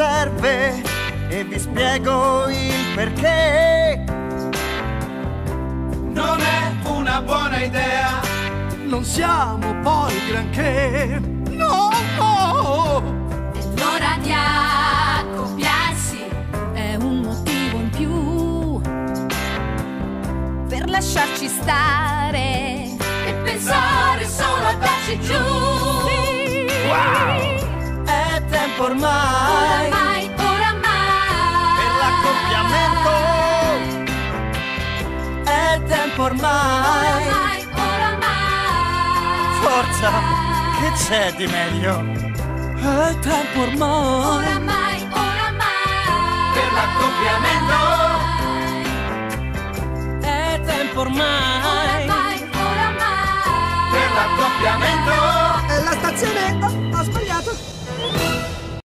serve e vi spiego il perché. Non è una buona idea. Non siamo poi granché. No, no. Ed l'ora di accoppiarsi è un motivo in più per lasciarci stare e pensare solo a darci giù. ormai, oramai, oramai per l'accoppiamento. È tempo ormai, oramai, oramai forza che c'è di meglio? È tempo ormai, oramai, oramai per l'accoppiamento. È tempo ormai, oramai, oramai per l'accoppiamento. È la stazione. Ho, ho sbagliato.